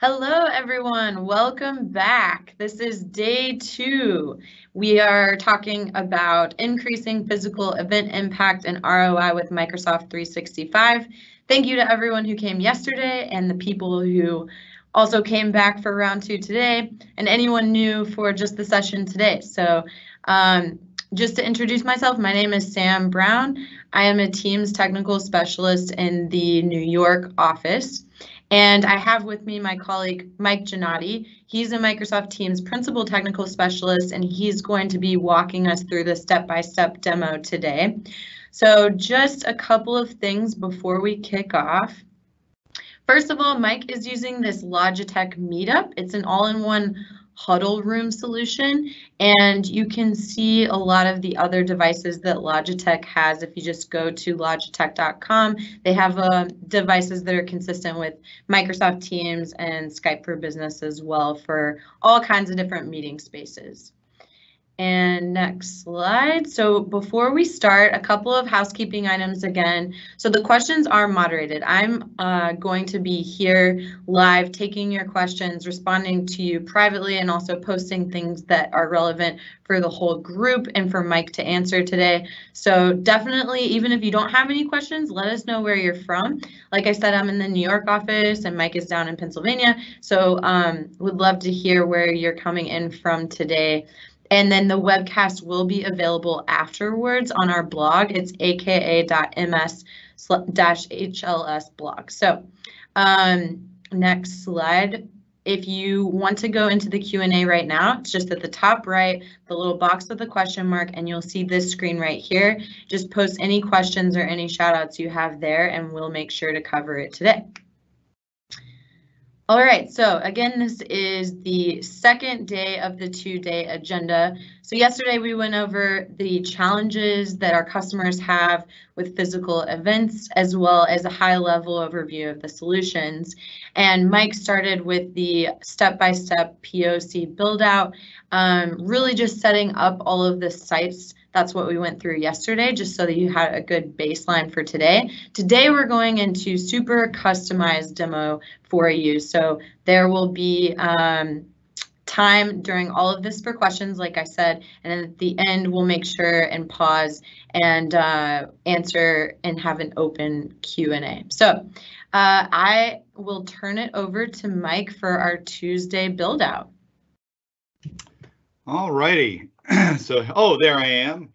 Hello, everyone. Welcome back. This is day two. We are talking about increasing physical event impact and ROI with Microsoft 365. Thank you to everyone who came yesterday and the people who also came back for round two today and anyone new for just the session today. So um, just to introduce myself, my name is Sam Brown. I am a Teams technical specialist in the New York office. And I have with me my colleague, Mike Gannotti. He's a Microsoft Teams principal technical specialist, and he's going to be walking us through the step-by-step -step demo today. So just a couple of things before we kick off. First of all, Mike is using this Logitech Meetup. It's an all-in-one huddle room solution. And you can see a lot of the other devices that Logitech has. If you just go to logitech.com, they have uh, devices that are consistent with Microsoft Teams and Skype for Business as well for all kinds of different meeting spaces. And next slide. So before we start, a couple of housekeeping items again. So the questions are moderated. I'm uh, going to be here live taking your questions, responding to you privately, and also posting things that are relevant for the whole group and for Mike to answer today. So definitely, even if you don't have any questions, let us know where you're from. Like I said, I'm in the New York office and Mike is down in Pennsylvania. So um, would love to hear where you're coming in from today. And then the webcast will be available afterwards on our blog. It's aka.ms-hls blog. So um, next slide. If you want to go into the Q&A right now, it's just at the top right, the little box with the question mark, and you'll see this screen right here. Just post any questions or any shout outs you have there, and we'll make sure to cover it today. All right, so again, this is the second day of the two-day agenda. So yesterday we went over the challenges that our customers have with physical events, as well as a high-level overview of the solutions. And Mike started with the step-by-step -step POC build-out, um, really just setting up all of the sites that's what we went through yesterday, just so that you had a good baseline for today. Today, we're going into super customized demo for you. So there will be um, time during all of this for questions, like I said, and at the end, we'll make sure and pause and uh, answer and have an open Q&A. So uh, I will turn it over to Mike for our Tuesday build out. All righty. so, oh, there I am.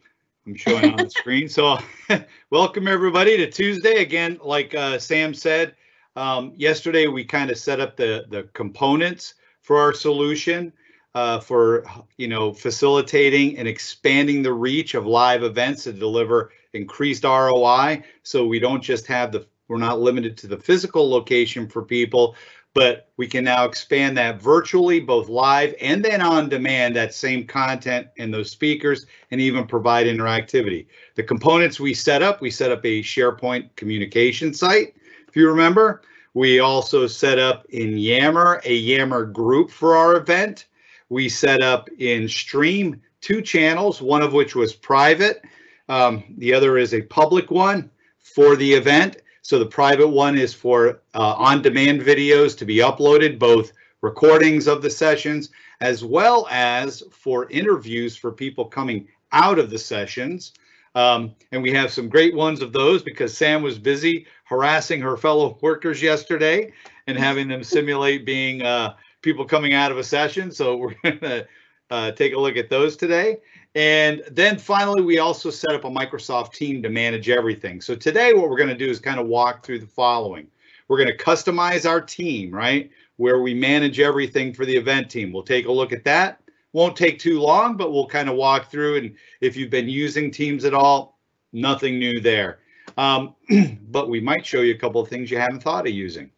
I'm showing on the screen. So, welcome everybody to Tuesday again. Like uh, Sam said, um, yesterday we kind of set up the the components for our solution uh, for you know facilitating and expanding the reach of live events to deliver increased ROI. So we don't just have the we're not limited to the physical location for people, but we can now expand that virtually, both live and then on demand, that same content and those speakers, and even provide interactivity. The components we set up, we set up a SharePoint communication site, if you remember. We also set up in Yammer a Yammer group for our event. We set up in Stream two channels, one of which was private. Um, the other is a public one for the event. So the private one is for uh, on-demand videos to be uploaded, both recordings of the sessions, as well as for interviews for people coming out of the sessions. Um, and we have some great ones of those because Sam was busy harassing her fellow workers yesterday and having them simulate being uh, people coming out of a session. So we're going to uh, take a look at those today. And then finally, we also set up a Microsoft team to manage everything. So today, what we're going to do is kind of walk through the following. We're going to customize our team, right? Where we manage everything for the event team. We'll take a look at that. Won't take too long, but we'll kind of walk through. And if you've been using Teams at all, nothing new there. Um, but we might show you a couple of things you haven't thought of using.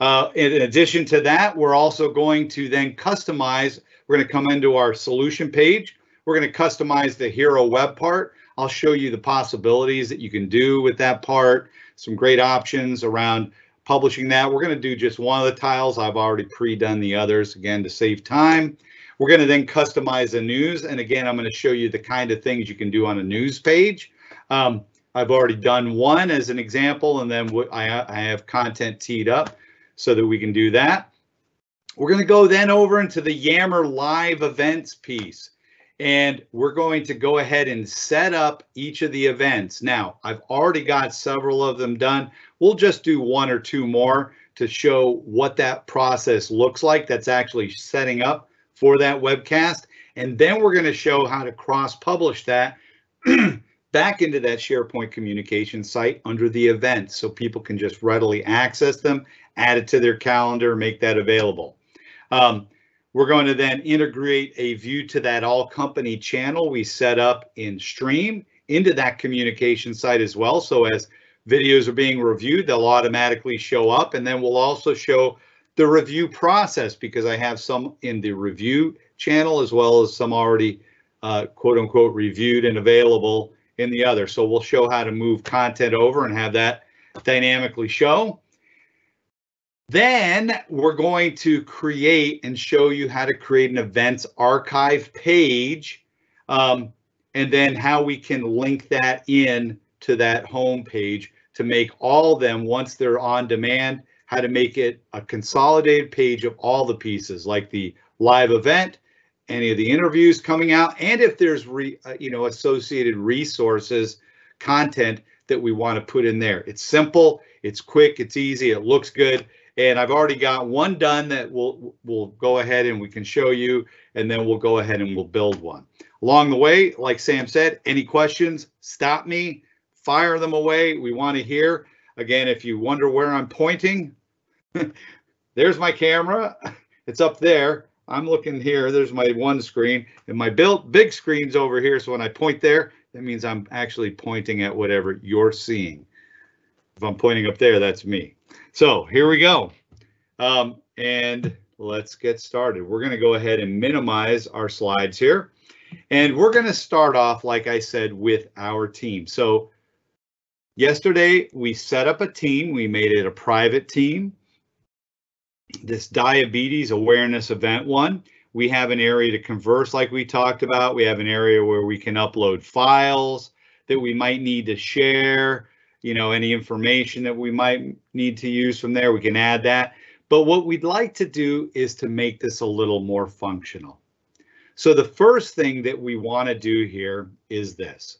Uh, in addition to that, we're also going to then customize. We're going to come into our solution page we're going to customize the hero web part. I'll show you the possibilities that you can do with that part, some great options around publishing that. We're going to do just one of the tiles. I've already pre-done the others, again, to save time. We're going to then customize the news. And again, I'm going to show you the kind of things you can do on a news page. Um, I've already done one as an example, and then I, I have content teed up so that we can do that. We're going to go then over into the Yammer live events piece. And we're going to go ahead and set up each of the events. Now, I've already got several of them done. We'll just do one or two more to show what that process looks like that's actually setting up for that webcast. And then we're going to show how to cross publish that back into that SharePoint communication site under the events so people can just readily access them, add it to their calendar, make that available. Um, we're going to then integrate a view to that all company channel we set up in Stream into that communication site as well. So as videos are being reviewed, they'll automatically show up. And then we'll also show the review process because I have some in the review channel as well as some already uh, quote unquote reviewed and available in the other. So we'll show how to move content over and have that dynamically show. Then we're going to create and show you how to create an events archive page um, and then how we can link that in to that home page to make all of them once they're on demand, how to make it a consolidated page of all the pieces like the live event, any of the interviews coming out, and if there's re, uh, you know associated resources, content that we want to put in there. It's simple, it's quick, it's easy, it looks good, and I've already got one done that we'll we'll go ahead and we can show you, and then we'll go ahead and we'll build one. Along the way, like Sam said, any questions, stop me, fire them away. We want to hear. Again, if you wonder where I'm pointing, there's my camera. It's up there. I'm looking here. There's my one screen, and my built big screen's over here. So when I point there, that means I'm actually pointing at whatever you're seeing. If I'm pointing up there, that's me. So here we go. Um, and let's get started. We're going to go ahead and minimize our slides here. And we're going to start off, like I said, with our team. So yesterday we set up a team. We made it a private team. This diabetes awareness event one, we have an area to converse like we talked about. We have an area where we can upload files that we might need to share, you know, any information that we might need to use from there, we can add that. But what we'd like to do is to make this a little more functional. So the first thing that we want to do here is this.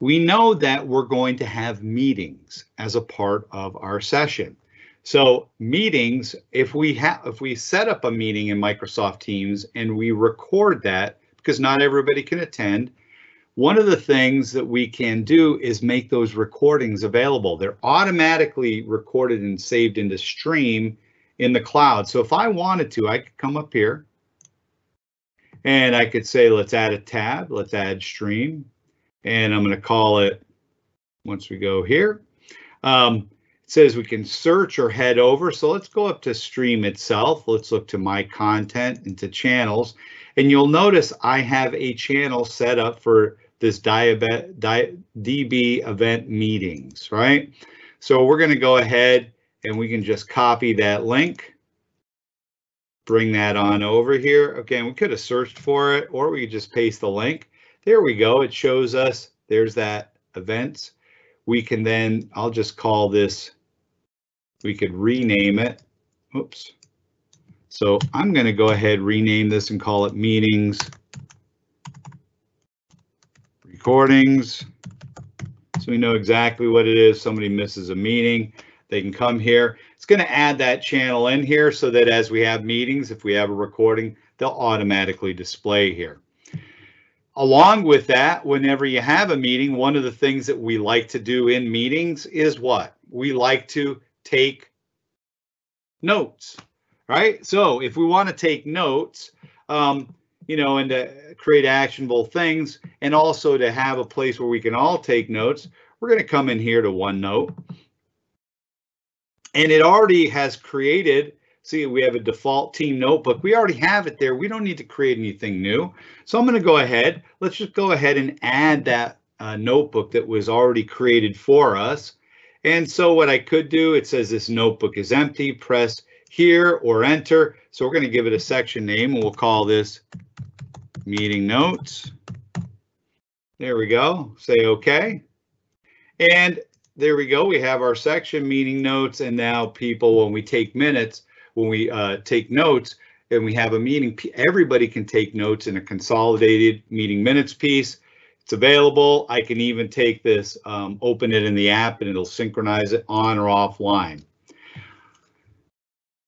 We know that we're going to have meetings as a part of our session. So meetings, if we have if we set up a meeting in Microsoft Teams and we record that because not everybody can attend, one of the things that we can do is make those recordings available. They're automatically recorded and saved into Stream in the cloud. So if I wanted to, I could come up here and I could say, let's add a tab, let's add Stream, and I'm going to call it, once we go here, um, it says we can search or head over. So let's go up to Stream itself. Let's look to My Content and to Channels. And you'll notice I have a channel set up for this DB event meetings, right? So we're going to go ahead and we can just copy that link, bring that on over here. Okay, we could have searched for it or we could just paste the link. There we go. It shows us there's that events. We can then, I'll just call this, we could rename it. Oops. So I'm going to go ahead, rename this and call it meetings recordings. So we know exactly what it is. Somebody misses a meeting, they can come here. It's going to add that channel in here so that as we have meetings, if we have a recording, they'll automatically display here. Along with that, whenever you have a meeting, one of the things that we like to do in meetings is what? We like to take notes, right? So if we want to take notes, um, you know, and to create actionable things and also to have a place where we can all take notes, we're going to come in here to OneNote. And it already has created, see, we have a default team notebook. We already have it there. We don't need to create anything new. So I'm going to go ahead. Let's just go ahead and add that uh, notebook that was already created for us. And so what I could do, it says this notebook is empty, press here or enter. So we're going to give it a section name and we'll call this meeting notes. There we go. Say OK. And there we go. We have our section meeting notes. And now people, when we take minutes, when we uh, take notes and we have a meeting, everybody can take notes in a consolidated meeting minutes piece. It's available. I can even take this, um, open it in the app and it'll synchronize it on or offline.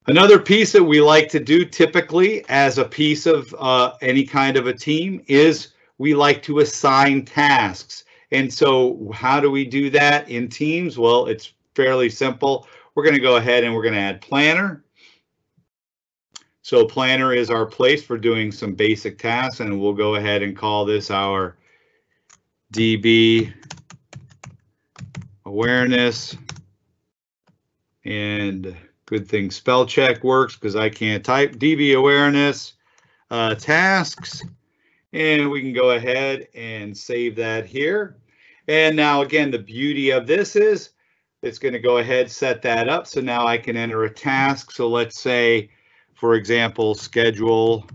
Another piece that we like to do typically as a piece of uh, any kind of a team is we like to assign tasks. And so how do we do that in teams? Well, it's fairly simple. We're going to go ahead and we're going to add planner. So planner is our place for doing some basic tasks and we'll go ahead and call this our DB awareness and good thing spell check works because I can't type DB awareness uh, tasks and we can go ahead and save that here. And now again, the beauty of this is it's going to go ahead, set that up. So now I can enter a task. So let's say, for example, schedule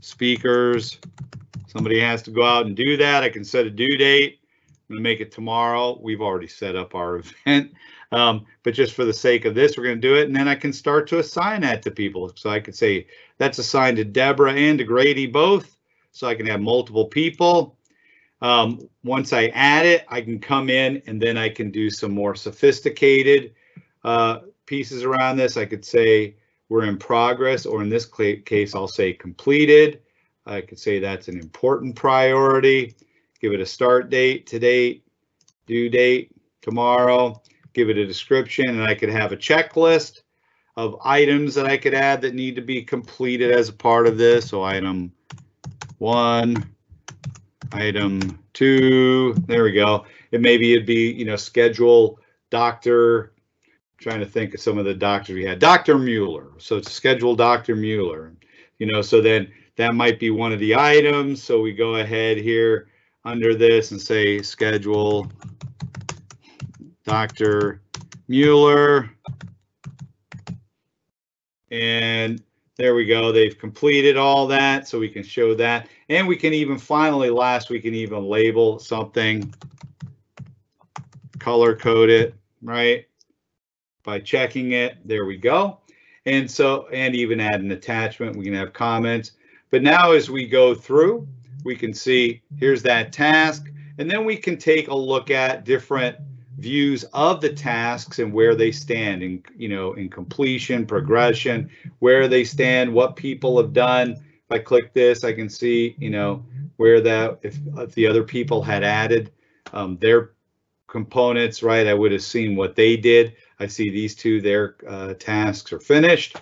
speakers. Somebody has to go out and do that. I can set a due date. I'm going to make it tomorrow. We've already set up our event. Um, but just for the sake of this, we're going to do it. And then I can start to assign that to people. So I could say that's assigned to Deborah and to Grady both. So I can have multiple people. Um, once I add it, I can come in and then I can do some more sophisticated uh, pieces around this. I could say we're in progress, or in this case, I'll say completed. I could say that's an important priority. Give it a start date, to date, due date, tomorrow. Give it a description, and I could have a checklist of items that I could add that need to be completed as a part of this. So item one, item two, there we go. And maybe it'd be, you know, schedule doctor, trying to think of some of the doctors we had, Dr. Mueller. So it's schedule Dr. Mueller, you know, so then that might be one of the items. So we go ahead here under this and say schedule Dr. Mueller. And there we go. They've completed all that, so we can show that. And we can even finally, last, we can even label something, color code it, right? By checking it, there we go. And so, and even add an attachment, we can have comments. But now as we go through, we can see here's that task, and then we can take a look at different views of the tasks and where they stand in you know in completion progression where they stand what people have done. If i click this i can see you know where that if, if the other people had added um, their components right i would have seen what they did. I see these two their uh, tasks are finished.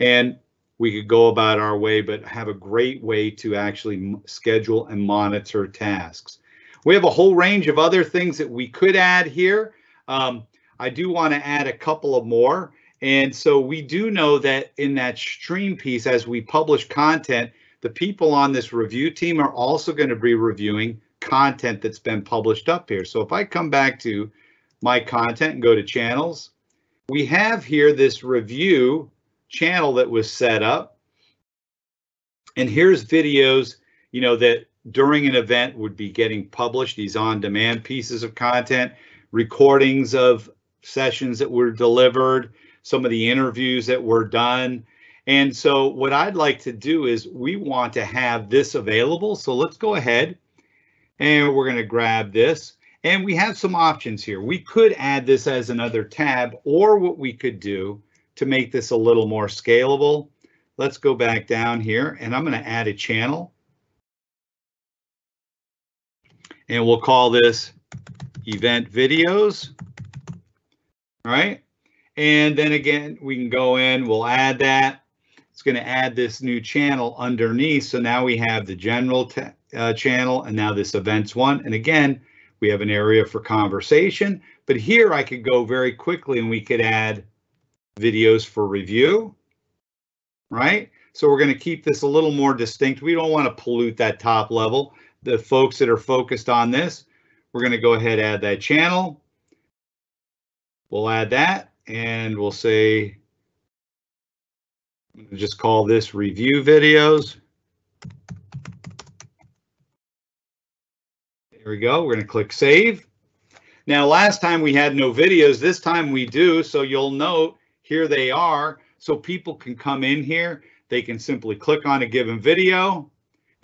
And we could go about our way but have a great way to actually schedule and monitor tasks we have a whole range of other things that we could add here. Um, I do want to add a couple of more. And so we do know that in that stream piece, as we publish content, the people on this review team are also going to be reviewing content that's been published up here. So if I come back to my content and go to channels, we have here this review channel that was set up. And here's videos, you know, that during an event would be getting published, these on-demand pieces of content, recordings of sessions that were delivered, some of the interviews that were done. And so what I'd like to do is we want to have this available. So let's go ahead and we're going to grab this. And we have some options here. We could add this as another tab or what we could do to make this a little more scalable. Let's go back down here and I'm going to add a channel. And we'll call this event videos. Right. And then again, we can go in, we'll add that. It's going to add this new channel underneath. So now we have the general uh, channel and now this events one. And again, we have an area for conversation, but here I could go very quickly and we could add videos for review, right? So we're going to keep this a little more distinct. We don't want to pollute that top level the folks that are focused on this. We're going to go ahead add that channel. We'll add that and we'll say, just call this review videos. There we go. We're going to click save. Now, last time we had no videos. This time we do. So you'll note here they are. so people can come in here. They can simply click on a given video.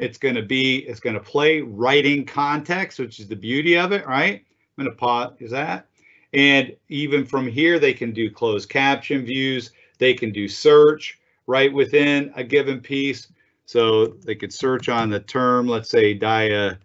It's going to be, it's going to play right in context, which is the beauty of it, right? I'm going to pause is that. And even from here, they can do closed caption views. They can do search right within a given piece. So they could search on the term, let's say diabetes.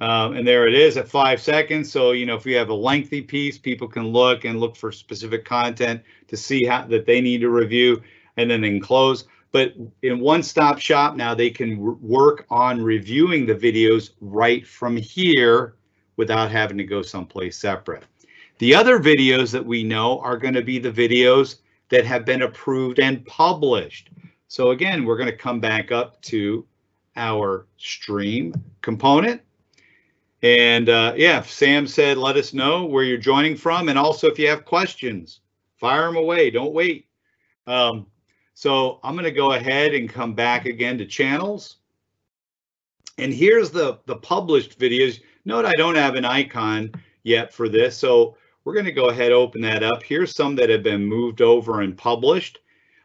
Um, and there it is at five seconds. So, you know, if you have a lengthy piece, people can look and look for specific content to see how that they need to review and then can close. But in one stop shop now, they can work on reviewing the videos right from here without having to go someplace separate. The other videos that we know are going to be the videos that have been approved and published. So again, we're going to come back up to our stream component. And uh, yeah, Sam said, let us know where you're joining from. And also if you have questions, fire them away. Don't wait. Um, so I'm going to go ahead and come back again to channels. And here's the, the published videos. Note I don't have an icon yet for this. So we're going to go ahead open that up. Here's some that have been moved over and published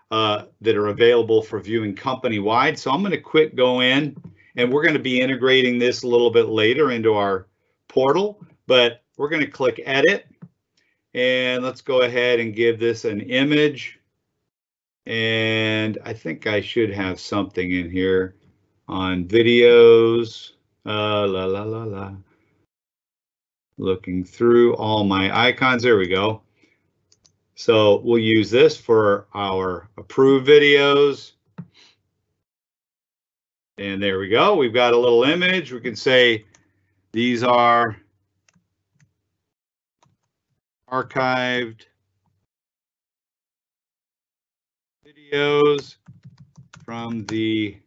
uh, that are available for viewing company wide. So I'm going to quick go in and we're going to be integrating this a little bit later into our portal, but we're going to click edit and let's go ahead and give this an image. And I think I should have something in here on videos. Uh, la, la, la, la looking through all my icons. There we go. So we'll use this for our approved videos. And there we go. We've got a little image. We can say these are archived videos from the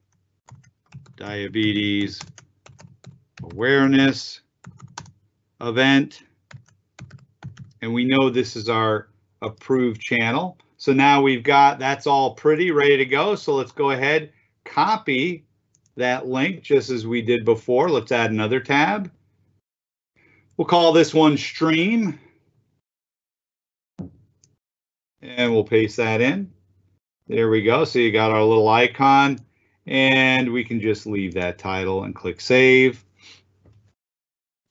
diabetes awareness event. And we know this is our approved channel. So now we've got, that's all pretty ready to go. So let's go ahead, copy that link just as we did before. Let's add another tab. We'll call this one stream. And we'll paste that in. There we go. So you got our little icon and we can just leave that title and click save.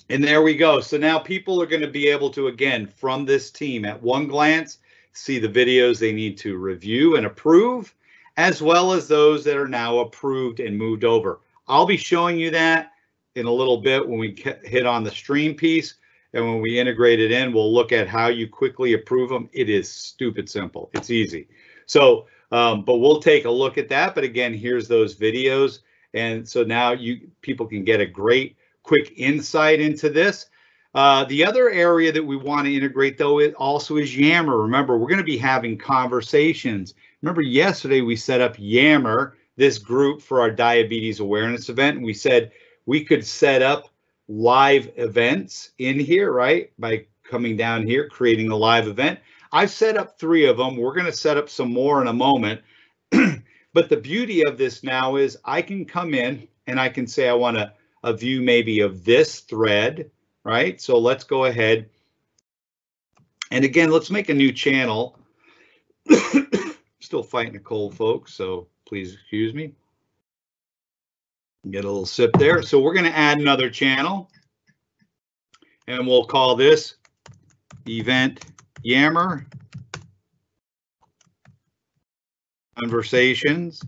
And there we go. So now people are going to be able to, again, from this team at one glance, see the videos they need to review and approve, as well as those that are now approved and moved over. I'll be showing you that in a little bit when we hit on the stream piece. And when we integrate it in, we'll look at how you quickly approve them. It is stupid simple. It's easy. So, um, but we'll take a look at that. But again, here's those videos. And so now you people can get a great quick insight into this. Uh, the other area that we want to integrate, though, it also is Yammer. Remember, we're going to be having conversations. Remember, yesterday we set up Yammer, this group for our diabetes awareness event, and we said we could set up live events in here, right? By coming down here, creating a live event. I've set up three of them. We're going to set up some more in a moment. but the beauty of this now is I can come in and I can say I want to a view maybe of this thread, right? So let's go ahead. And again, let's make a new channel. Still fighting a cold, folks, so please excuse me. Get a little sip there. So we're going to add another channel. And we'll call this event Yammer conversations.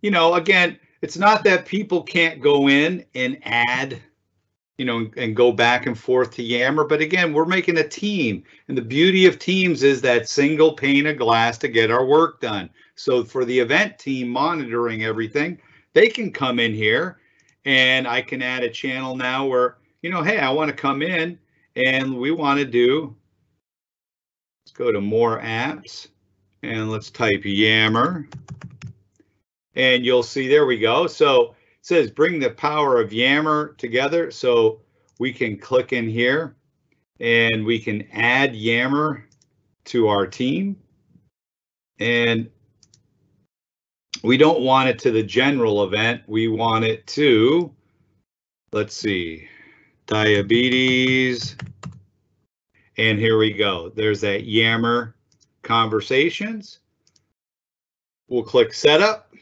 You know, again, it's not that people can't go in and add you know and go back and forth to yammer but again we're making a team and the beauty of teams is that single pane of glass to get our work done so for the event team monitoring everything they can come in here and i can add a channel now where you know hey i want to come in and we want to do go to more apps and let's type yammer and you'll see, there we go. So it says bring the power of Yammer together. So we can click in here and we can add Yammer to our team. And we don't want it to the general event. We want it to, let's see, diabetes And here we go. There's that Yammer conversations. We'll click setup.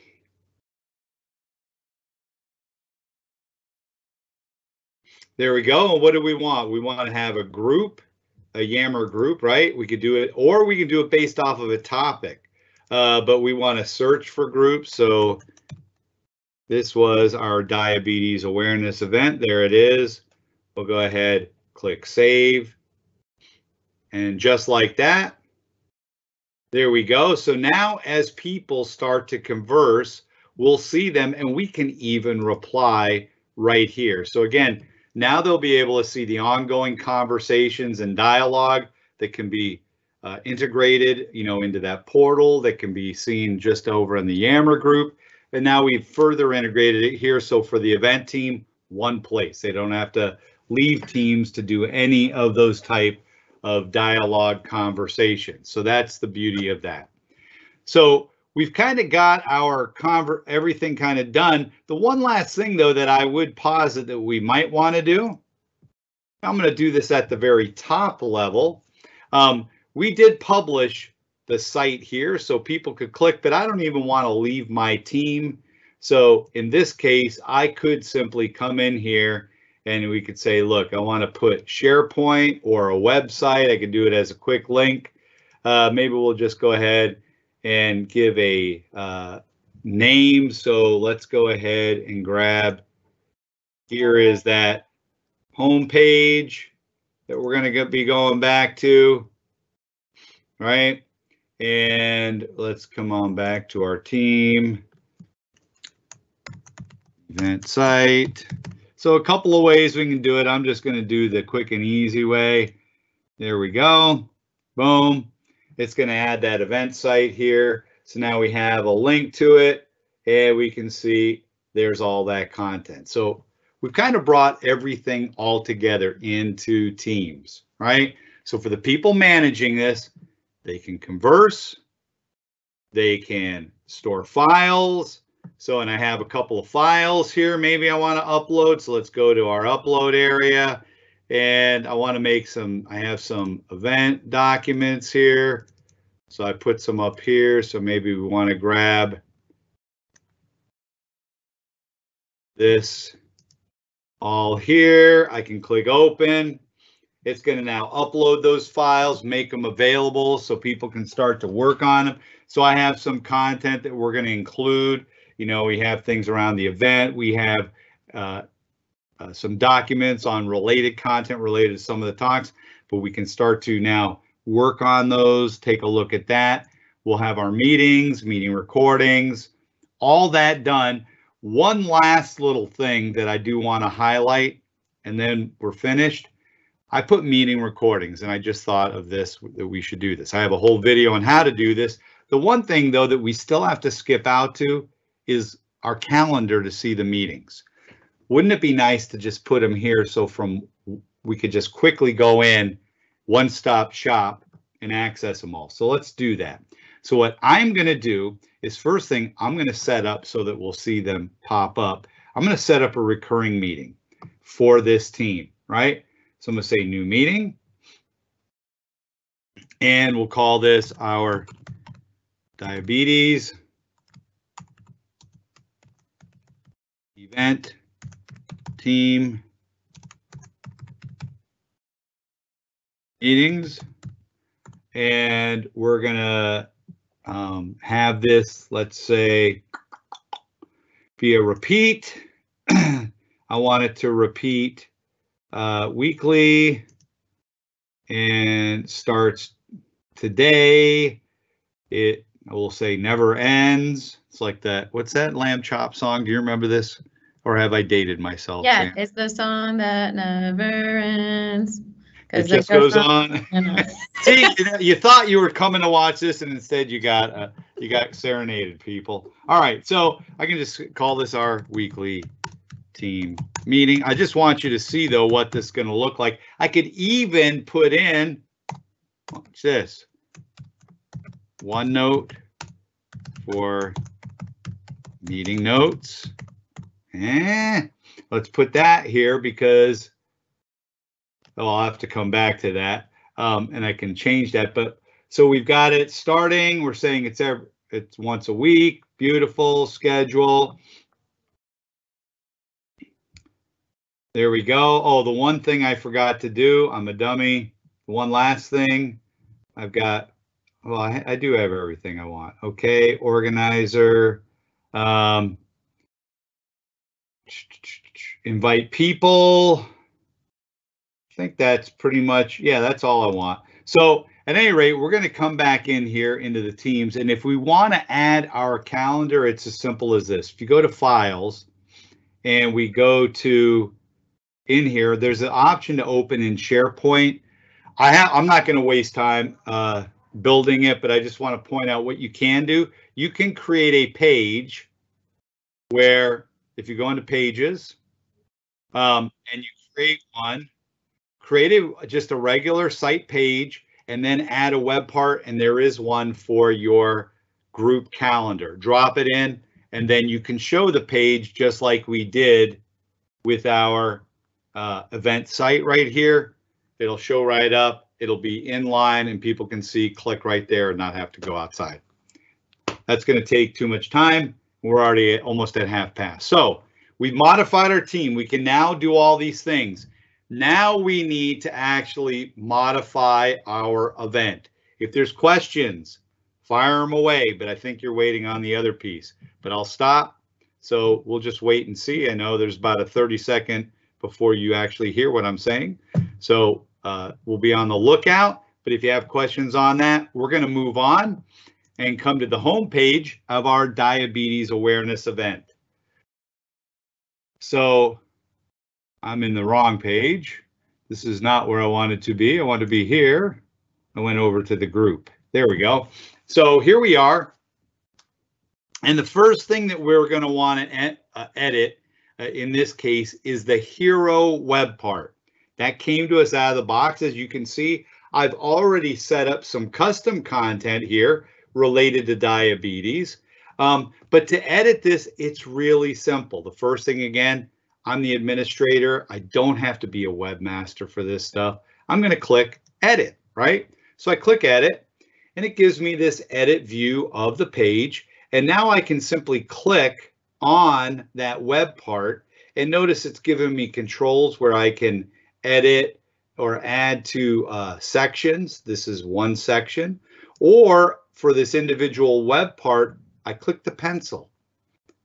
There we go. And what do we want? We want to have a group, a Yammer group, right? We could do it, or we can do it based off of a topic. Uh, but we want to search for groups. So this was our diabetes awareness event. There it is. We'll go ahead, click save. And just like that, there we go. So now as people start to converse, we'll see them and we can even reply right here. So again, now they'll be able to see the ongoing conversations and dialogue that can be uh, integrated, you know, into that portal that can be seen just over in the Yammer group. And now we've further integrated it here. So for the event team, one place. They don't have to leave teams to do any of those type of dialogue conversation. So that's the beauty of that. So we've kind of got our conver everything kind of done. The one last thing though that I would posit that we might want to do, I'm going to do this at the very top level. Um, we did publish the site here so people could click, but I don't even want to leave my team. So in this case, I could simply come in here and we could say, look, I want to put SharePoint or a website. I could do it as a quick link. Uh, maybe we'll just go ahead and give a uh, name. So let's go ahead and grab, here is that home page that we're going to be going back to, right? And let's come on back to our team. Event site. So a couple of ways we can do it. I'm just going to do the quick and easy way. There we go. Boom. It's going to add that event site here. So now we have a link to it and we can see there's all that content. So we've kind of brought everything all together into Teams, right? So for the people managing this, they can converse, they can store files, so, and I have a couple of files here maybe I want to upload. So let's go to our upload area and I want to make some, I have some event documents here. So I put some up here. So maybe we want to grab this all here. I can click open. It's going to now upload those files, make them available so people can start to work on them. So I have some content that we're going to include. You know, we have things around the event. We have uh, uh, some documents on related content related to some of the talks, but we can start to now work on those, take a look at that. We'll have our meetings, meeting recordings, all that done. One last little thing that I do want to highlight, and then we're finished. I put meeting recordings, and I just thought of this, that we should do this. I have a whole video on how to do this. The one thing, though, that we still have to skip out to is our calendar to see the meetings. Wouldn't it be nice to just put them here so from we could just quickly go in, one stop shop and access them all. So let's do that. So what I'm going to do is first thing I'm going to set up so that we'll see them pop up. I'm going to set up a recurring meeting for this team, right? So I'm going to say new meeting. And we'll call this our diabetes event team meetings and we're gonna um, have this let's say be a repeat. I want it to repeat uh, weekly and starts today. It I will say never ends it's like that what's that lamb chop song do you remember this or have I dated myself? Yeah, Sam? it's the song that never ends. It just goes, goes on. on. See, you, know, you, thought you were coming to watch this, and instead you got uh, you got serenaded, people. All right, so I can just call this our weekly team meeting. I just want you to see though what this is going to look like. I could even put in watch this OneNote for meeting notes. Eh, let's put that here because I'll have to come back to that. Um, and I can change that, but so we've got it starting. We're saying it's every, it's once a week. Beautiful schedule. There we go. Oh, the one thing I forgot to do, I'm a dummy. One last thing, I've got, well, I, I do have everything I want. Okay, organizer, um, invite people. I think that's pretty much, yeah, that's all I want. So at any rate, we're going to come back in here into the teams. And if we want to add our calendar, it's as simple as this. If you go to files and we go to in here, there's an option to open in SharePoint. I have, I'm not going to waste time uh, building it, but I just want to point out what you can do. You can create a page where if you go into pages um, and you create one, create a, just a regular site page and then add a web part and there is one for your group calendar. Drop it in and then you can show the page just like we did with our uh, event site right here. It'll show right up. It'll be in line and people can see, click right there and not have to go outside. That's going to take too much time. We're already almost at half past. So we've modified our team. We can now do all these things. Now we need to actually modify our event. If there's questions, fire them away, but I think you're waiting on the other piece. But I'll stop. So we'll just wait and see. I know there's about a 30 second before you actually hear what I'm saying. So uh, we'll be on the lookout. But if you have questions on that, we're going to move on and come to the home page of our diabetes awareness event. So I'm in the wrong page. This is not where I wanted to be. I want to be here. I went over to the group. There we go. So here we are. And the first thing that we're going to want to uh, edit uh, in this case is the hero web part. That came to us out of the box. As you can see, I've already set up some custom content here related to diabetes. Um, but to edit this, it's really simple. The first thing again, I'm the administrator. I don't have to be a webmaster for this stuff. I'm going to click edit, right? So I click edit and it gives me this edit view of the page. And now I can simply click on that web part and notice it's giving me controls where I can edit or add to uh, sections. This is one section. Or for this individual web part, I click the pencil.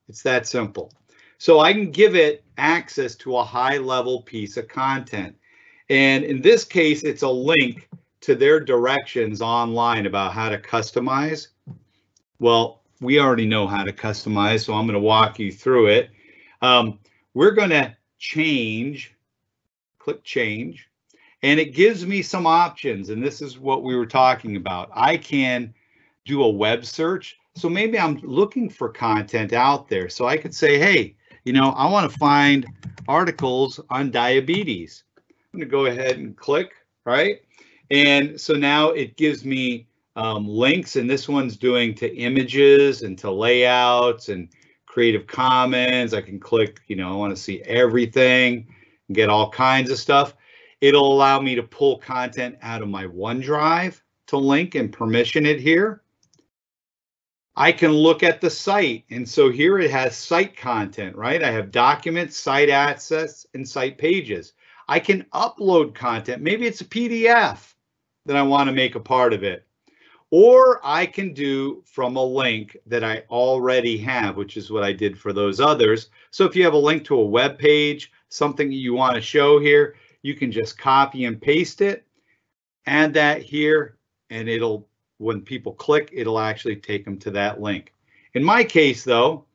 It's that simple. So I can give it access to a high level piece of content. And in this case, it's a link to their directions online about how to customize. Well, we already know how to customize, so I'm going to walk you through it. Um, we're going to change, click change, and it gives me some options. And this is what we were talking about. I can do a web search. So maybe I'm looking for content out there. So I could say, hey, you know, I want to find articles on diabetes. I'm going to go ahead and click, right? And so now it gives me um, links, and this one's doing to images and to layouts and Creative Commons. I can click, you know, I want to see everything get all kinds of stuff. It'll allow me to pull content out of my OneDrive to link and permission it here. I can look at the site. And so here it has site content, right? I have documents, site access, and site pages. I can upload content. Maybe it's a PDF that I want to make a part of it. Or I can do from a link that I already have, which is what I did for those others. So if you have a link to a web page, something you want to show here, you can just copy and paste it, add that here, and it'll when people click, it'll actually take them to that link. In my case, though,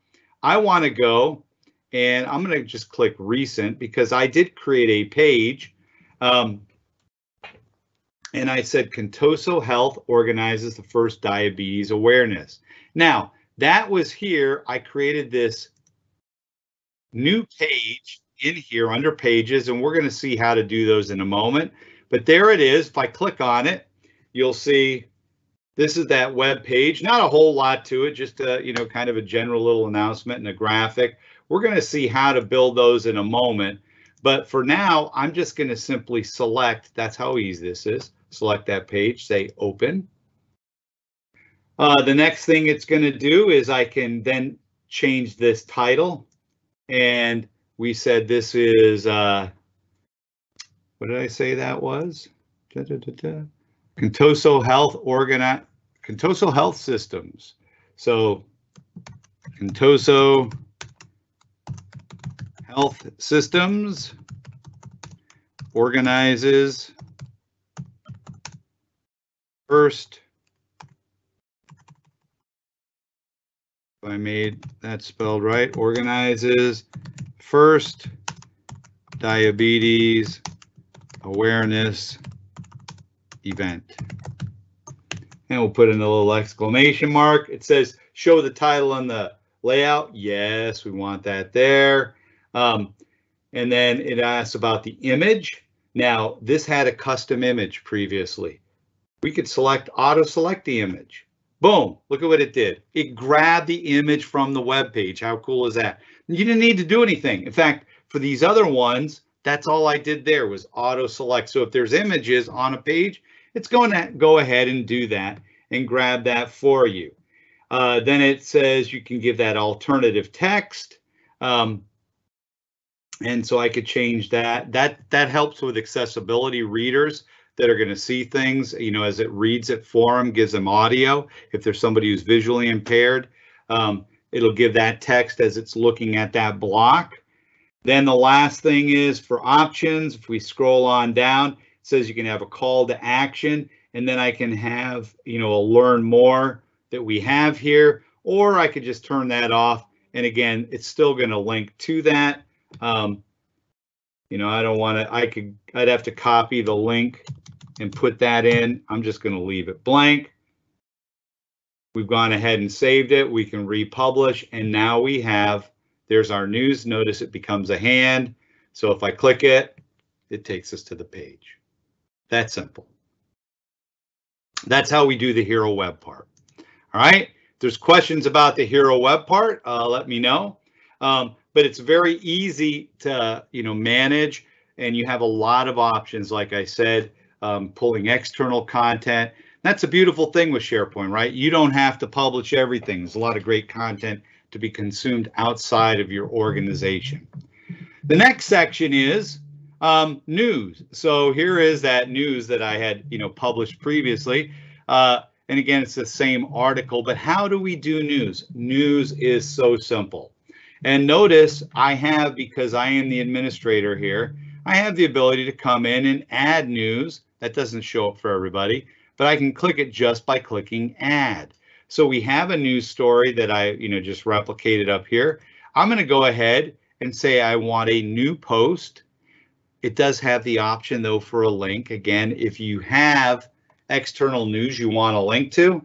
I want to go and I'm going to just click recent because I did create a page. Um, and I said Contoso Health organizes the first diabetes awareness. Now, that was here. I created this new page in here under pages, and we're going to see how to do those in a moment. But there it is. If I click on it, you'll see this is that web page. Not a whole lot to it, just a, you know, kind of a general little announcement and a graphic. We're going to see how to build those in a moment. But for now, I'm just going to simply select, that's how easy this is, select that page, say open. Uh, the next thing it's going to do is I can then change this title. And we said this is, uh, what did I say that was? Da, da, da. Contoso Health Organi Contoso Health Systems. So Contoso Health Systems organizes first I made that spelled right, organizes first diabetes awareness event. And we'll put in a little exclamation mark. It says show the title on the layout. Yes, we want that there. Um, and then it asks about the image. Now, this had a custom image previously. We could select auto select the image. Boom, look at what it did. It grabbed the image from the web page. How cool is that? You didn't need to do anything. In fact, for these other ones, that's all I did there was auto select. So if there's images on a page, it's going to go ahead and do that and grab that for you. Uh, then it says you can give that alternative text. Um, and so I could change that. That that helps with accessibility readers that are going to see things, you know, as it reads it for them, gives them audio. If there's somebody who's visually impaired, um, it'll give that text as it's looking at that block. Then the last thing is for options, if we scroll on down, it says you can have a call to action, and then I can have, you know, a learn more that we have here, or I could just turn that off. And again, it's still going to link to that. Um, you know, I don't want to, I could, I'd have to copy the link and put that in. I'm just going to leave it blank. We've gone ahead and saved it. We can republish and now we have, there's our news. Notice it becomes a hand. So if I click it, it takes us to the page. That simple. That's how we do the hero web part. All right. There's questions about the hero web part, uh, let me know. Um, but it's very easy to, you know, manage and you have a lot of options. Like I said, um, pulling external content. That's a beautiful thing with SharePoint, right? You don't have to publish everything. There's a lot of great content to be consumed outside of your organization. The next section is um, news. So here is that news that I had, you know, published previously. Uh, and again, it's the same article, but how do we do news? News is so simple. And notice I have, because I am the administrator here, I have the ability to come in and add news. That doesn't show up for everybody, but I can click it just by clicking add. So we have a news story that I, you know, just replicated up here. I'm going to go ahead and say I want a new post. It does have the option though for a link. Again, if you have external news you want a link to,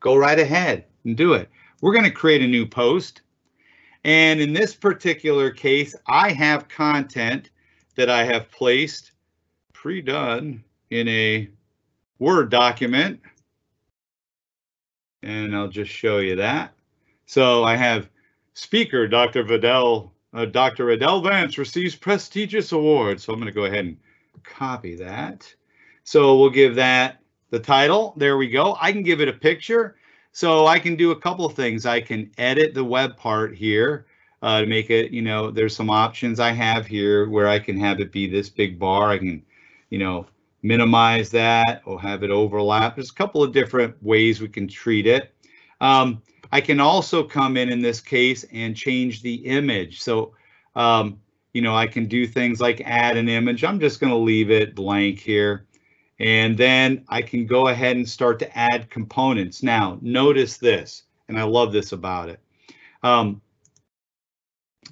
go right ahead and do it. We're going to create a new post. And in this particular case, I have content that I have placed pre-done in a Word document. And I'll just show you that. So I have speaker, Dr. Vidal, uh, Dr. Adele Vance receives prestigious award. So I'm going to go ahead and copy that. So we'll give that the title. There we go. I can give it a picture. So I can do a couple of things. I can edit the web part here uh, to make it, you know, there's some options I have here where I can have it be this big bar. I can, you know, minimize that or have it overlap. There's a couple of different ways we can treat it. Um, I can also come in in this case and change the image. So, um, you know, I can do things like add an image. I'm just going to leave it blank here. And then I can go ahead and start to add components. Now, notice this, and I love this about it. Um,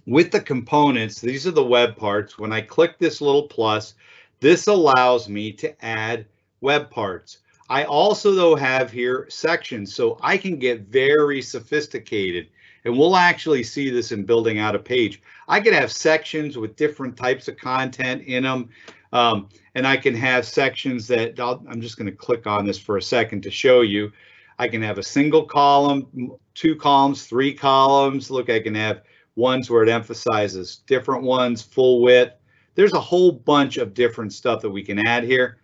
with the components, these are the web parts. When I click this little plus, this allows me to add web parts. I also though have here sections, so I can get very sophisticated and we'll actually see this in building out a page. I can have sections with different types of content in them. Um, and I can have sections that i am just going to click on this for a second to show you. I can have a single column, two columns, three columns. Look, I can have ones where it emphasizes different ones, full width. There's a whole bunch of different stuff that we can add here.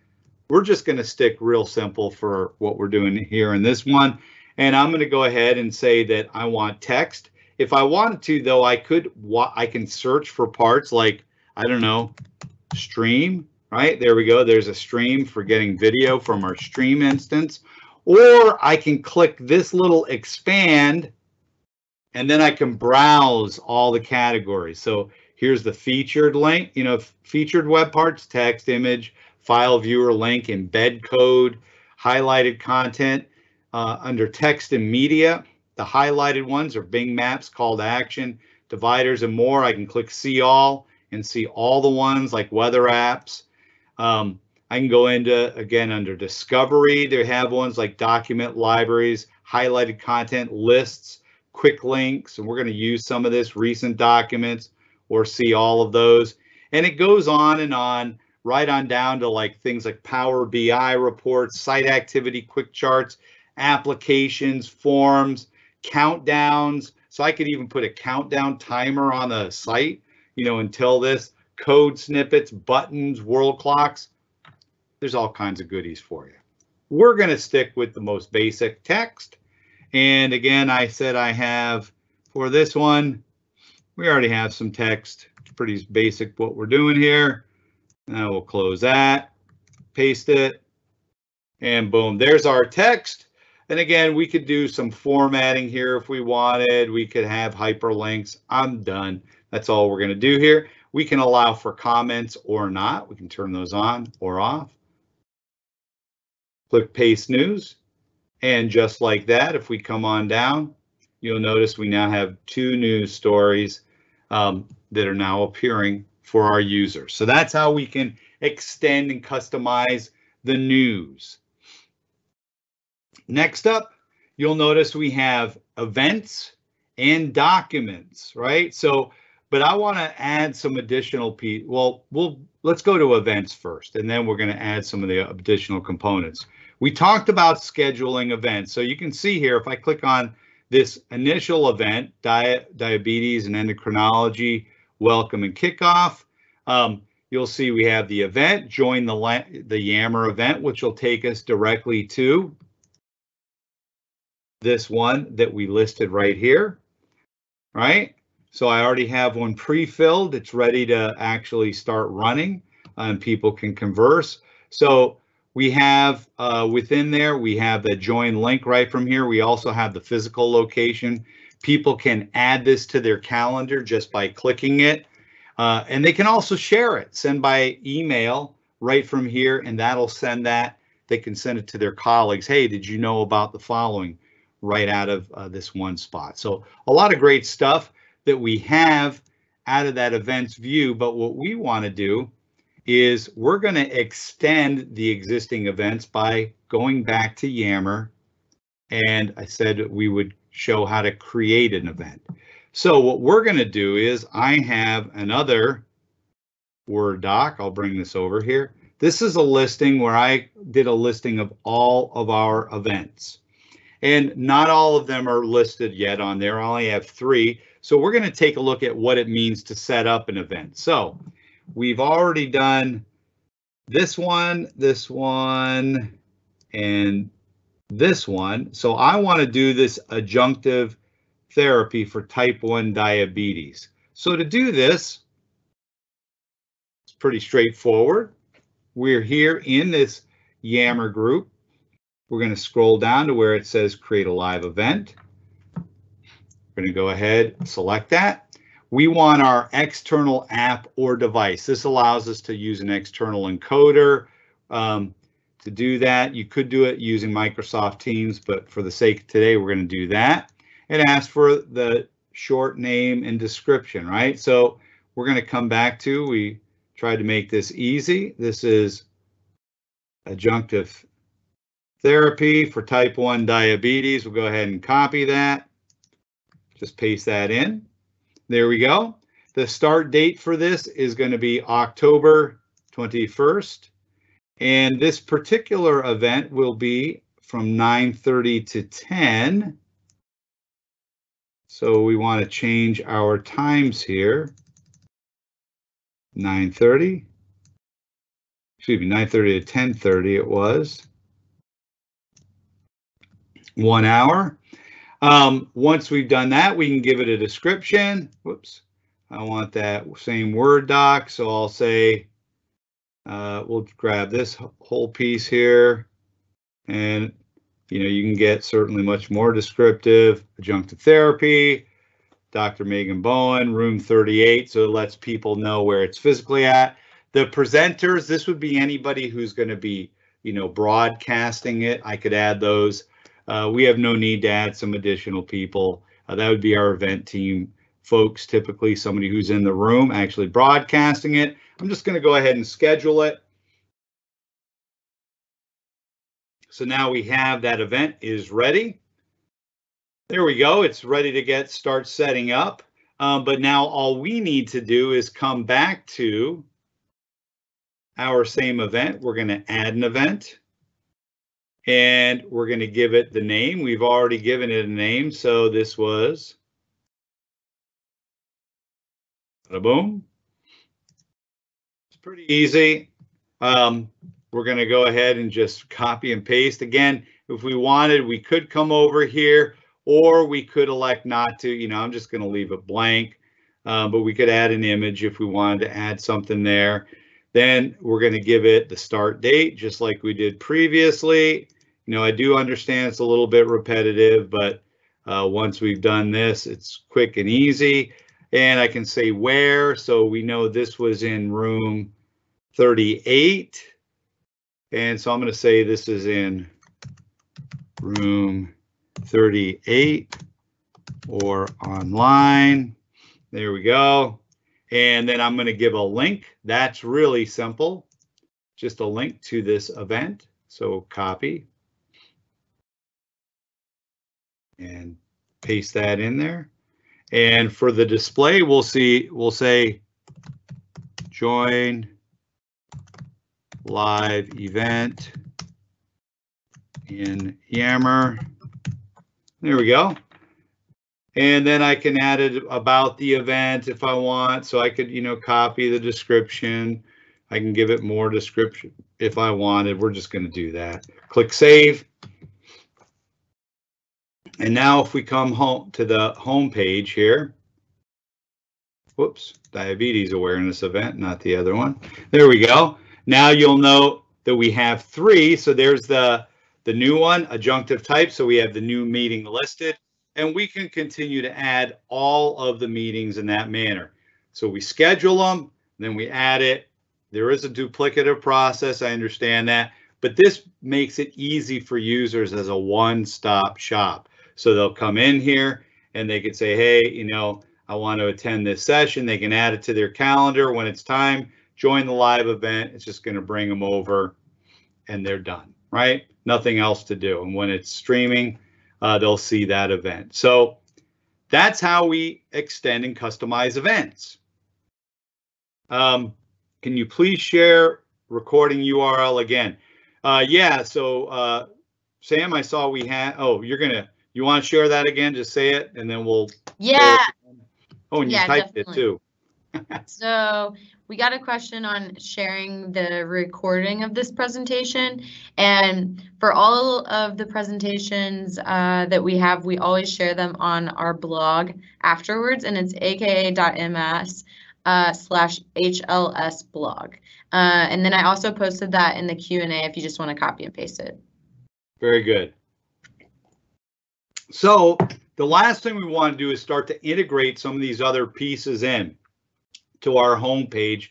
We're just going to stick real simple for what we're doing here in this one. And I'm going to go ahead and say that I want text. If I wanted to, though, I could, I can search for parts like, I don't know, stream, right? There we go. There's a stream for getting video from our stream instance. Or I can click this little expand and then I can browse all the categories. So here's the featured link, you know, featured web parts, text, image, file viewer link, embed code, highlighted content. Uh, under text and media, the highlighted ones are Bing Maps, call to action, dividers, and more. I can click see all and see all the ones like weather apps. Um, I can go into, again, under discovery, they have ones like document libraries, highlighted content, lists, quick links, and we're going to use some of this recent documents or see all of those. And it goes on and on, right on down to like things like Power BI reports, site activity, quick charts, applications, forms, countdowns. So I could even put a countdown timer on the site, you know, until this, code snippets, buttons, world clocks. There's all kinds of goodies for you. We're going to stick with the most basic text and again, I said I have for this one, we already have some text. It's pretty basic what we're doing here. Now we'll close that, paste it, and boom, there's our text. And again, we could do some formatting here if we wanted. We could have hyperlinks. I'm done. That's all we're going to do here. We can allow for comments or not. We can turn those on or off. Click paste news. And just like that, if we come on down, you'll notice we now have two news stories um, that are now appearing for our users. So that's how we can extend and customize the news. Next up, you'll notice we have events and documents, right? So, but I want to add some additional piece. Well, we'll let's go to events first, and then we're going to add some of the additional components. We talked about scheduling events. So you can see here, if I click on this initial event, diet, diabetes and endocrinology, welcome and kickoff, um, you'll see we have the event, join the, the Yammer event, which will take us directly to this one that we listed right here, right? So I already have one pre-filled. It's ready to actually start running and people can converse. So we have uh, within there, we have the join link right from here. We also have the physical location. People can add this to their calendar just by clicking it. Uh, and they can also share it, send by email right from here, and that'll send that. They can send it to their colleagues. Hey, did you know about the following? Right out of uh, this one spot. So a lot of great stuff that we have out of that events view. But what we want to do is we're going to extend the existing events by going back to Yammer. And I said we would show how to create an event. So what we're going to do is I have another Word doc. I'll bring this over here. This is a listing where I did a listing of all of our events. And not all of them are listed yet on there. I only have three. So we're going to take a look at what it means to set up an event. So we've already done this one, this one, and this one. So I want to do this adjunctive therapy for type 1 diabetes. So to do this, it's pretty straightforward. We're here in this Yammer group. We're going to scroll down to where it says create a live event. We're going to go ahead, select that we want our external app or device. This allows us to use an external encoder. Um, to do that, you could do it using Microsoft Teams, but for the sake of today, we're going to do that. and ask for the short name and description, right? So we're going to come back to, we tried to make this easy. This is adjunctive therapy for type 1 diabetes. We'll go ahead and copy that. Just paste that in. There we go. The start date for this is going to be October 21st. And this particular event will be from 9.30 to 10. So we want to change our times here. 9.30. excuse me, 9:30 to 10:30 it was. One hour. Um, once we've done that, we can give it a description. Whoops. I want that same Word doc, so I'll say, uh, we'll grab this whole piece here. And, you know, you can get certainly much more descriptive, adjunctive therapy, Dr. Megan Bowen, room 38, so it lets people know where it's physically at. The presenters, this would be anybody who's going to be, you know, broadcasting it. I could add those. Uh, we have no need to add some additional people. Uh, that would be our event team folks, typically somebody who's in the room actually broadcasting it. I'm just going to go ahead and schedule it. So now we have that event is ready. There we go. It's ready to get start setting up. Um, but now all we need to do is come back to our same event. We're going to add an event and we're going to give it the name. We've already given it a name. So this was boom. It's pretty easy. Um, we're going to go ahead and just copy and paste again. If we wanted, we could come over here or we could elect not to, you know, I'm just going to leave it blank, uh, but we could add an image if we wanted to add something there. Then we're going to give it the start date, just like we did previously. You know, I do understand it's a little bit repetitive, but uh, once we've done this, it's quick and easy. And I can say where, so we know this was in room 38. And so I'm going to say this is in room 38 or online. There we go. And then I'm going to give a link. That's really simple. Just a link to this event. So copy and paste that in there. And for the display, we'll see, we'll say join live event in Yammer. There we go. And then I can add it about the event if I want. So I could, you know, copy the description. I can give it more description if I wanted. We're just going to do that. Click save. And now if we come home to the home page here, whoops, diabetes awareness event, not the other one. There we go. Now you'll note that we have three. So there's the, the new one, adjunctive type. So we have the new meeting listed and we can continue to add all of the meetings in that manner. So we schedule them, then we add it. There is a duplicative process. I understand that, but this makes it easy for users as a one-stop shop. So they'll come in here and they could say, hey, you know, I want to attend this session. They can add it to their calendar when it's time, join the live event. It's just going to bring them over and they're done, right? Nothing else to do. And when it's streaming, uh, they'll see that event. So that's how we extend and customize events. Um, can you please share recording URL again? Uh, yeah, so uh, Sam, I saw we had, oh, you're going to, you want to share that again? Just say it and then we'll. Yeah. Oh, and you Yeah, typed definitely. it too. So we got a question on sharing the recording of this presentation. And for all of the presentations uh, that we have, we always share them on our blog afterwards, and it's aka.ms uh, slash HLS blog. Uh, and then I also posted that in the Q&A if you just want to copy and paste it. Very good. So the last thing we want to do is start to integrate some of these other pieces in to our homepage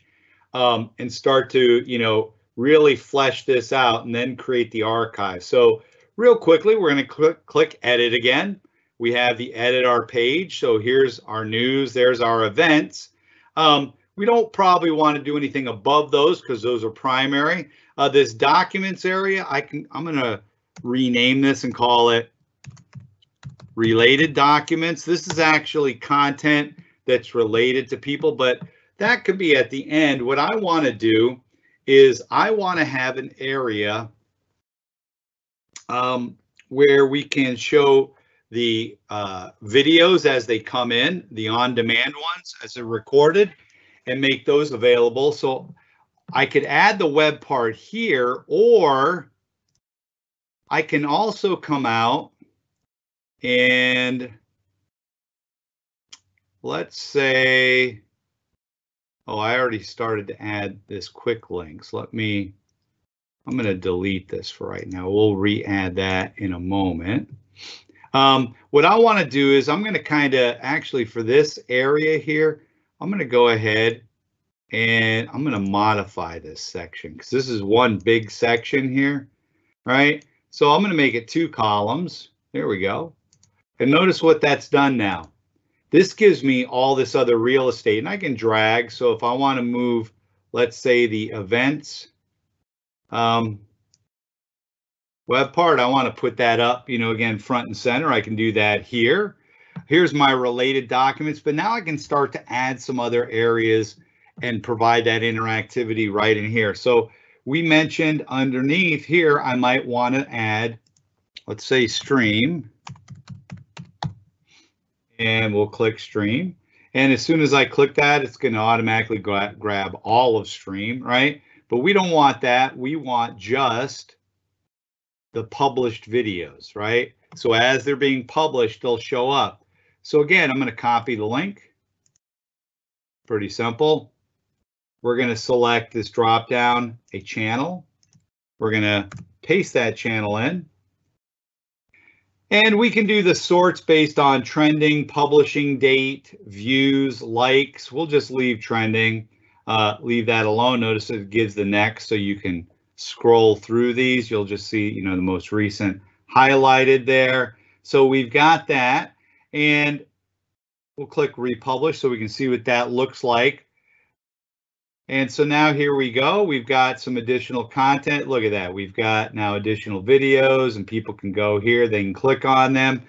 um, and start to, you know, really flesh this out and then create the archive. So real quickly, we're going to click, click edit again. We have the edit our page. So here's our news. There's our events. Um, we don't probably want to do anything above those because those are primary. Uh, this documents area, I can, I'm going to rename this and call it related documents. This is actually content that's related to people, but that could be at the end. What I want to do is I want to have an area um, where we can show the uh, videos as they come in, the on-demand ones as they're recorded, and make those available. So I could add the web part here, or I can also come out and let's say, oh, I already started to add this quick links. Let me, I'm going to delete this for right now. We'll re-add that in a moment. Um, what I want to do is I'm going to kind of actually for this area here, I'm going to go ahead and I'm going to modify this section because this is one big section here, right? So I'm going to make it two columns. There we go. And notice what that's done now. This gives me all this other real estate and I can drag. So if I want to move, let's say the events um, web part, I want to put that up, you know, again, front and center. I can do that here. Here's my related documents, but now I can start to add some other areas and provide that interactivity right in here. So we mentioned underneath here, I might want to add, let's say stream. And we'll click stream. And as soon as I click that, it's going to automatically gra grab all of stream, right? But we don't want that. We want just the published videos, right? So as they're being published, they'll show up. So again, I'm going to copy the link. Pretty simple. We're going to select this drop down, a channel. We're going to paste that channel in. And we can do the sorts based on trending, publishing date, views, likes. We'll just leave trending, uh, leave that alone. Notice it gives the next so you can scroll through these. You'll just see, you know, the most recent highlighted there. So we've got that and we'll click republish so we can see what that looks like. And so now here we go. We've got some additional content. Look at that. We've got now additional videos and people can go here. They can click on them.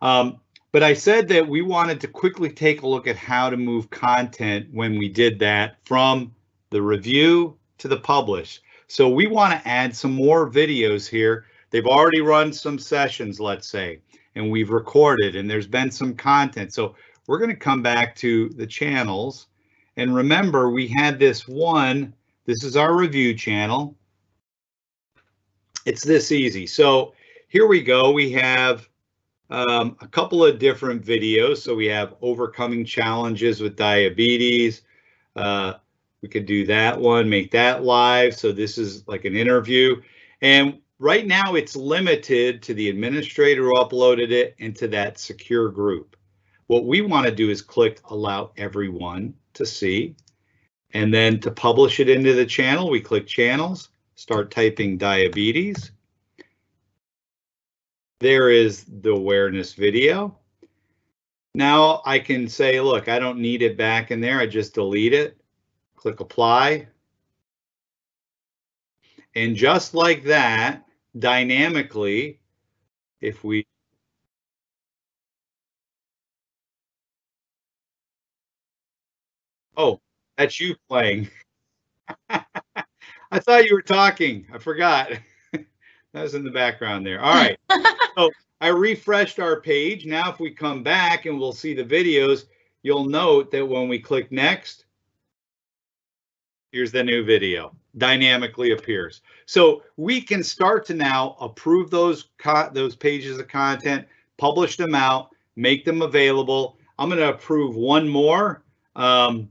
Um, but I said that we wanted to quickly take a look at how to move content when we did that from the review to the publish. So we want to add some more videos here. They've already run some sessions, let's say, and we've recorded and there's been some content. So we're going to come back to the channels and remember, we had this one, this is our review channel. It's this easy. So here we go. We have um, a couple of different videos. So we have overcoming challenges with diabetes. Uh, we could do that one, make that live. So this is like an interview. And right now it's limited to the administrator who uploaded it into that secure group. What we want to do is click allow everyone to see. And then to publish it into the channel, we click channels, start typing diabetes. There is the awareness video. Now I can say, look, I don't need it back in there. I just delete it, click apply. And just like that, dynamically, if we Oh, that's you playing. I thought you were talking. I forgot. that was in the background there. All right. so I refreshed our page. Now, if we come back and we'll see the videos, you'll note that when we click next, here's the new video dynamically appears. So we can start to now approve those those pages of content, publish them out, make them available. I'm going to approve one more. Um,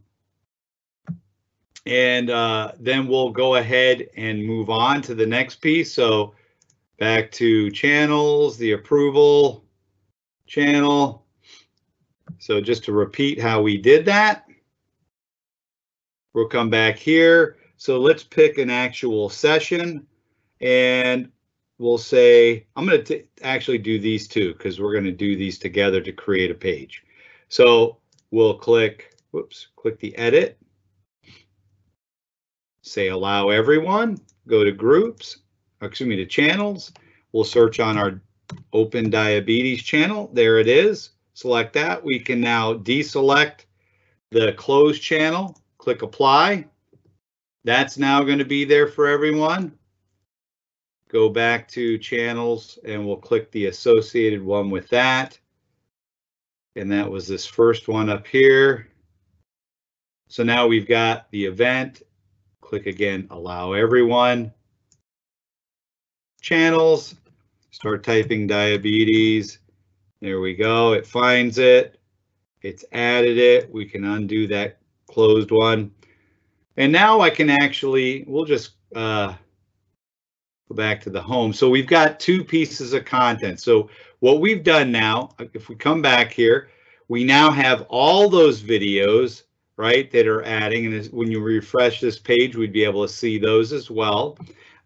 and uh, then we'll go ahead and move on to the next piece. So back to channels, the approval channel. So just to repeat how we did that, we'll come back here. So let's pick an actual session and we'll say, I'm going to actually do these two because we're going to do these together to create a page. So we'll click, whoops, click the edit say allow everyone, go to groups, excuse me, to channels. We'll search on our open diabetes channel. There it is. Select that. We can now deselect the closed channel, click apply. That's now going to be there for everyone. Go back to channels and we'll click the associated one with that. And that was this first one up here. So now we've got the event click again, allow everyone. Channels, start typing diabetes. There we go, it finds it. It's added it. We can undo that closed one. And now I can actually, we'll just uh, go back to the home. So we've got two pieces of content. So what we've done now, if we come back here, we now have all those videos, right, that are adding. And when you refresh this page, we'd be able to see those as well.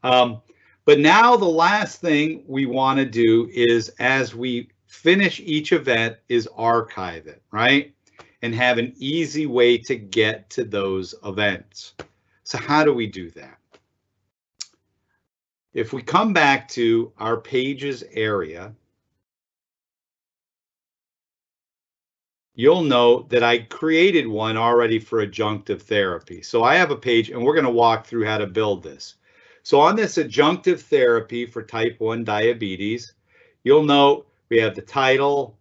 Um, but now the last thing we want to do is as we finish each event is archive it, right? And have an easy way to get to those events. So how do we do that? If we come back to our pages area, you'll note that I created one already for adjunctive therapy. So I have a page and we're going to walk through how to build this. So on this adjunctive therapy for type 1 diabetes, you'll note we have the title,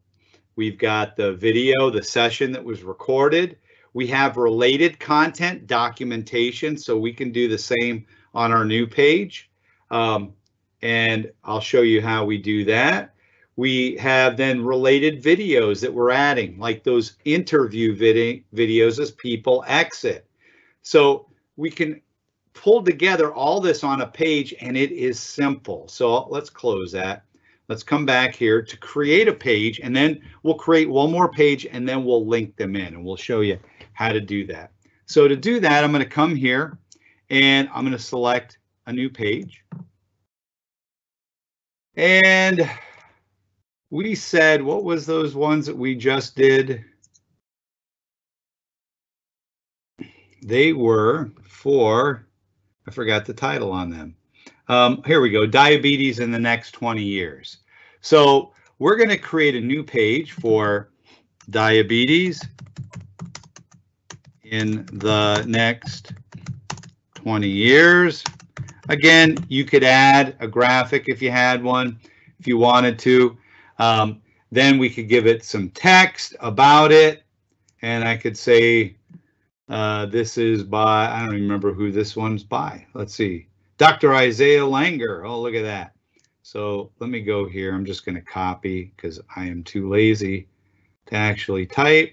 we've got the video, the session that was recorded. We have related content documentation, so we can do the same on our new page. Um, and I'll show you how we do that. We have then related videos that we're adding, like those interview vid videos as people exit. So we can pull together all this on a page and it is simple. So let's close that. Let's come back here to create a page and then we'll create one more page and then we'll link them in and we'll show you how to do that. So to do that, I'm going to come here and I'm going to select a new page. And we said, what was those ones that we just did? They were for, I forgot the title on them. Um, here we go, diabetes in the next 20 years. So we're going to create a new page for diabetes in the next 20 years. Again, you could add a graphic if you had one, if you wanted to. Um, then we could give it some text about it. And I could say, uh, this is by, I don't remember who this one's by. Let's see. Dr. Isaiah Langer. Oh, look at that. So let me go here. I'm just going to copy because I am too lazy to actually type.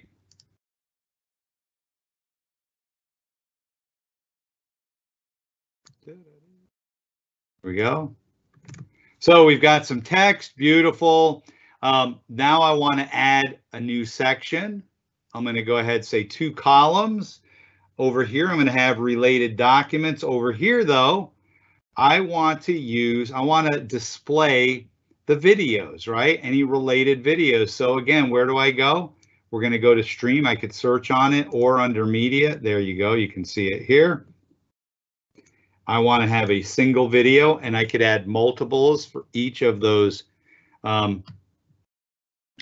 There we go. So we've got some text, beautiful. Um, now I want to add a new section. I'm going to go ahead and say two columns. Over here, I'm going to have related documents. Over here, though, I want to use, I want to display the videos, right? Any related videos. So again, where do I go? We're going to go to stream. I could search on it or under media. There you go. You can see it here. I want to have a single video and I could add multiples for each of those um,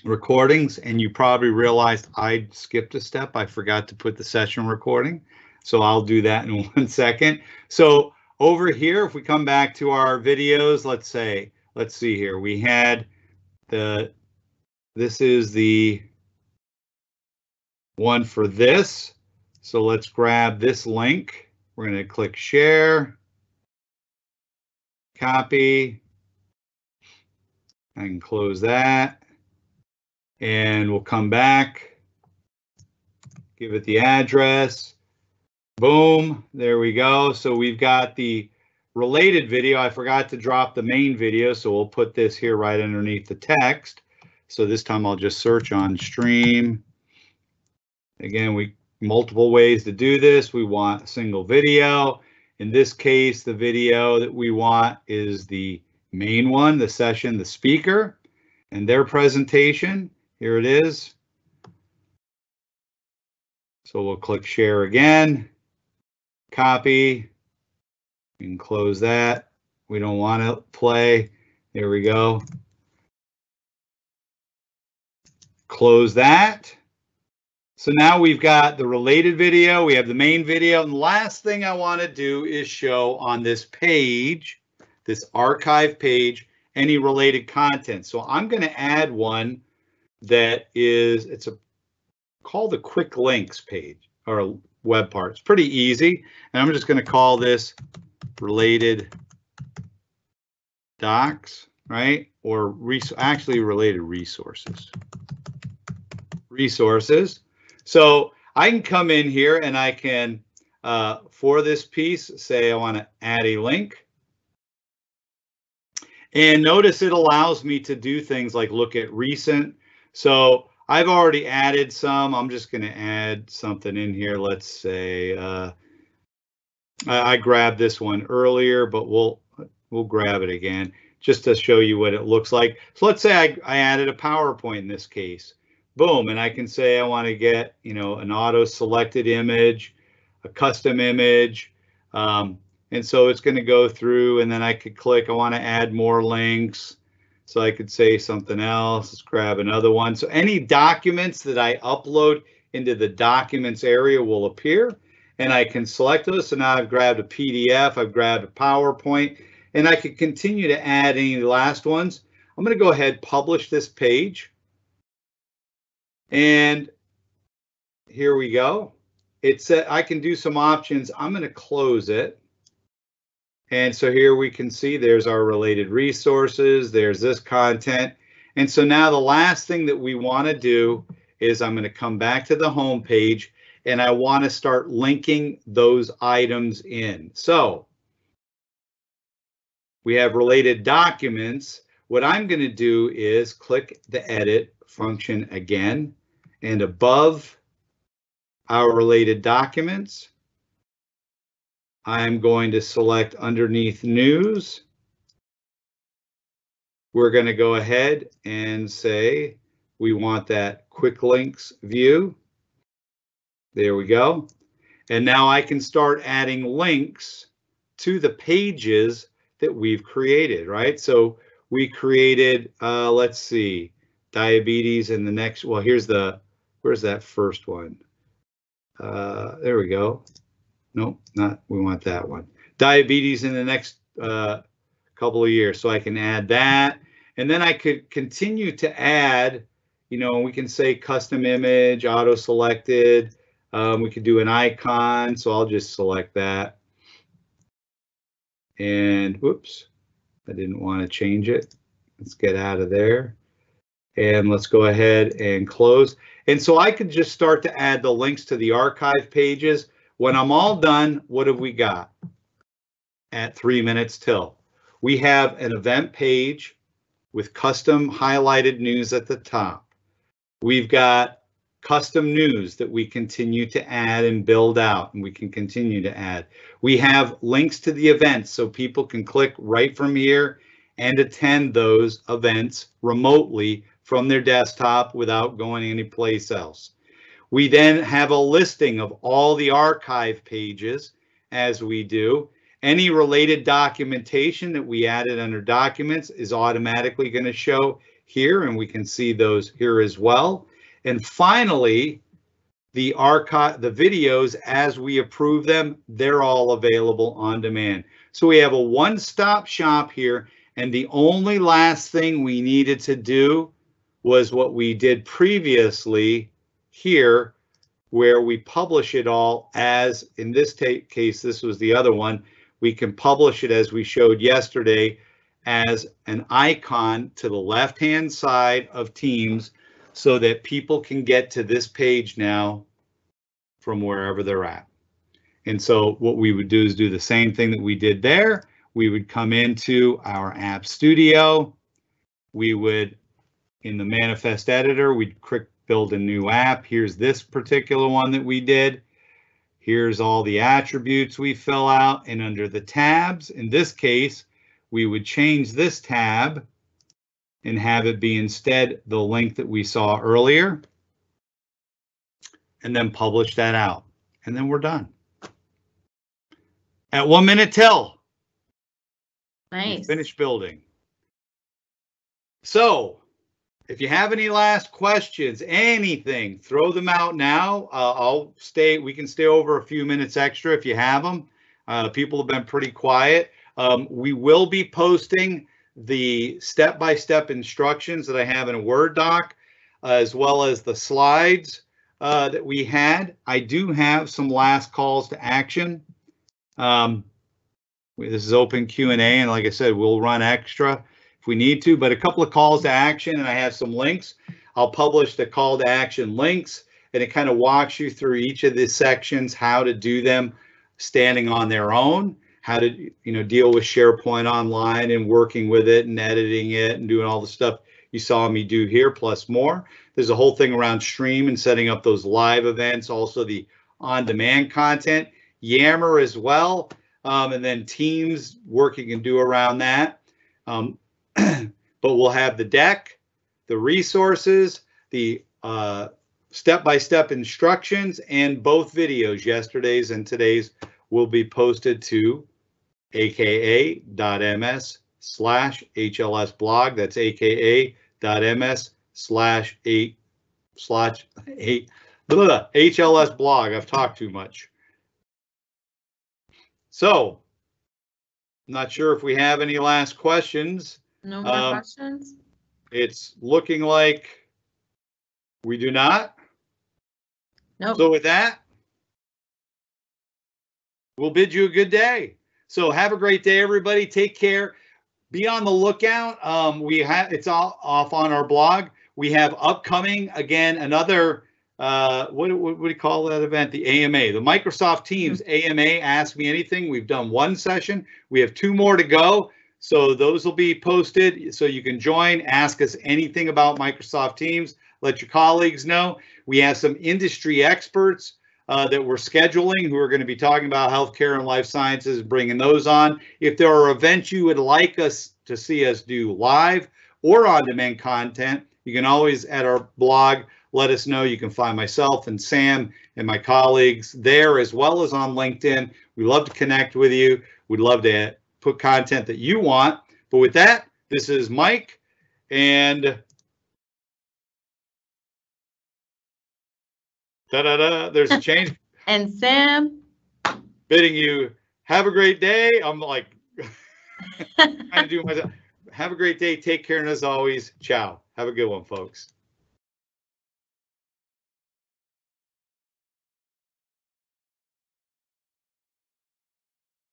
recordings. And you probably realized I skipped a step. I forgot to put the session recording. So I'll do that in one second. So over here, if we come back to our videos, let's say, let's see here, we had the, this is the one for this. So let's grab this link. We're going to click share, copy. Can close that. And we'll come back, give it the address. Boom, there we go. So we've got the related video. I forgot to drop the main video, so we'll put this here right underneath the text. So this time I'll just search on stream. Again, we multiple ways to do this. We want a single video. In this case, the video that we want is the main one, the session, the speaker, and their presentation. Here it is. So we'll click share again, copy, can close that. We don't want to play. There we go. Close that. So now we've got the related video, we have the main video, and the last thing I want to do is show on this page, this archive page, any related content. So I'm going to add one that is, it's a called the quick links page or web part. It's pretty easy. And I'm just going to call this related docs, right? Or actually related resources. Resources. So I can come in here and I can, uh, for this piece, say I want to add a link. And notice it allows me to do things like look at recent. So I've already added some. I'm just going to add something in here. Let's say uh, I, I grabbed this one earlier, but we'll we'll grab it again just to show you what it looks like. So let's say I, I added a PowerPoint in this case. Boom, and I can say I want to get you know an auto selected image, a custom image. Um, and so it's going to go through and then I could click, I want to add more links. So I could say something else, let's grab another one. So any documents that I upload into the documents area will appear and I can select those. So now I've grabbed a PDF, I've grabbed a PowerPoint, and I could continue to add any last ones. I'm going to go ahead, publish this page. And here we go. It said I can do some options. I'm going to close it. And so here we can see there's our related resources, there's this content. And so now the last thing that we want to do is I'm going to come back to the home page and I want to start linking those items in. So we have related documents. What I'm going to do is click the edit function again and above our related documents, I'm going to select underneath news. We're going to go ahead and say we want that quick links view. There we go. And now I can start adding links to the pages that we've created, right? So we created, uh, let's see, diabetes and the next, well, here's the, where's that first one? Uh, there we go. Nope, not, we want that one. Diabetes in the next uh, couple of years. So I can add that. And then I could continue to add, you know, we can say custom image, auto selected. Um, we could do an icon. So I'll just select that. And whoops, I didn't want to change it. Let's get out of there. And let's go ahead and close. And so I could just start to add the links to the archive pages. When I'm all done, what have we got? At three minutes till. We have an event page with custom highlighted news at the top. We've got custom news that we continue to add and build out and we can continue to add. We have links to the events so people can click right from here and attend those events remotely from their desktop without going anyplace else. We then have a listing of all the archive pages as we do. Any related documentation that we added under documents is automatically going to show here and we can see those here as well. And finally, the archive, the videos as we approve them, they're all available on demand. So we have a one-stop shop here and the only last thing we needed to do was what we did previously here where we publish it all as, in this case, this was the other one, we can publish it as we showed yesterday as an icon to the left-hand side of Teams so that people can get to this page now from wherever they're at. And so what we would do is do the same thing that we did there. We would come into our app studio. We would, in the manifest editor, we'd click build a new app. Here's this particular one that we did. Here's all the attributes we fill out and under the tabs, in this case, we would change this tab and have it be instead the link that we saw earlier and then publish that out. And then we're done. At one minute till. Nice. Finish building. So if you have any last questions, anything, throw them out now. Uh, I'll stay, we can stay over a few minutes extra if you have them. Uh, people have been pretty quiet. Um, we will be posting the step-by-step -step instructions that I have in a Word doc, uh, as well as the slides uh, that we had. I do have some last calls to action. Um, this is open Q and A, and like I said, we'll run extra if we need to, but a couple of calls to action, and I have some links. I'll publish the call to action links, and it kind of walks you through each of the sections, how to do them standing on their own, how to you know deal with SharePoint online and working with it and editing it and doing all the stuff you saw me do here, plus more. There's a whole thing around stream and setting up those live events, also the on-demand content, Yammer as well, um, and then Teams working and do around that. Um, but we'll have the deck, the resources, the uh, step-by-step instructions, and both videos, yesterday's and today's, will be posted to aka.ms slash HLS blog. That's aka.ms slash eight slash eight HLS blog. I've talked too much. So, I'm not sure if we have any last questions. No more Um, questions? It's looking like we do not. Nope. So with that, we'll bid you a good day. So have a great day, everybody. Take care. Be on the lookout. Um, we have it's all off on our blog. We have upcoming again another uh, what, what what do you call that event? The AMA, the Microsoft Teams AMA. Ask me anything. We've done one session. We have two more to go. So those will be posted so you can join. Ask us anything about Microsoft Teams. Let your colleagues know. We have some industry experts uh, that we're scheduling who are going to be talking about healthcare and life sciences, bringing those on. If there are events you would like us to see us do live or on demand content, you can always at our blog let us know. You can find myself and Sam and my colleagues there as well as on LinkedIn. We love to connect with you. We'd love to put content that you want. But with that, this is Mike and da da da. There's a change And Sam, bidding you have a great day. I'm like trying to do myself. Have a great day. Take care, and as always, ciao. Have a good one, folks.